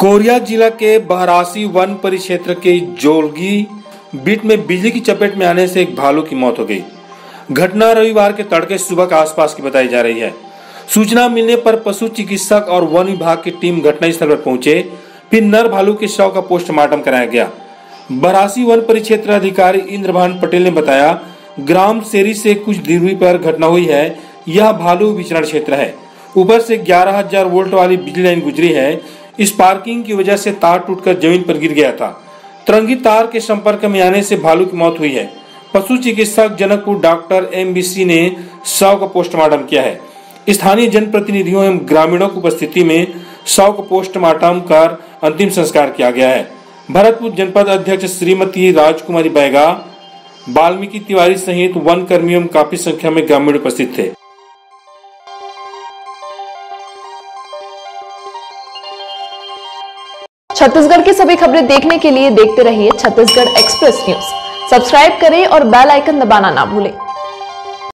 Korea जिला के Bahrasi one परिक्षेत्र के जोलगी बीट में बिजली की चपेट में आने से एक भालू की मौत हो गई। घटना रविवार के तड़के सुबह के आसपास की बताई जा रही है। सूचना मिलने पर पशु चिकित्सक और वन विभाग की टीम घटनास्थल पर पहुँचे। फिर नर भालू के शव का पोस्टमार्टम कराया गया। बरासी वन परिक्षेत्र अधिकारी इंद्रभान पटेल ने बताया, ग्राम सेरी से कुछ दूरी पर घटना हुई है। यह भालू विचरण क्षेत्र है। ऊपर से 11000 वोल्ट वाली बिजली लाइन गुजरी है। इस पार्किंग की वजह से तार टूटकर ज़मीन पर गिर गया था। तरंगी तार के संपर्क में आने से भालू की मौत हुई है। पशु चिकित्सक जनकपुर डॉक्टर एमबीसी ने शव का पोस्टमार्टम किया है। स्थानीय जनप्रतिनिधियों एवं ग्रामीणों की उपस्थिति में शव का पोस्टमार्टम कर अंतिम संस्कार किया गया है। भरतपुर जनपद अध्यक्ष श्रीमती राजकुमारी बैगा, वाल्मीकि तिवारी सहित वन कर्मियों काफ़ी संख्या में ग्रामीण उपस्थित थे। छत्तीसगढ़ की सभी खबरें देखने के लिए देखते रहिए छत्तीसगढ़ एक्सप्रेस न्यूज़। सब्सक्राइब करें और बेल आइकन दबाना ना भूलें।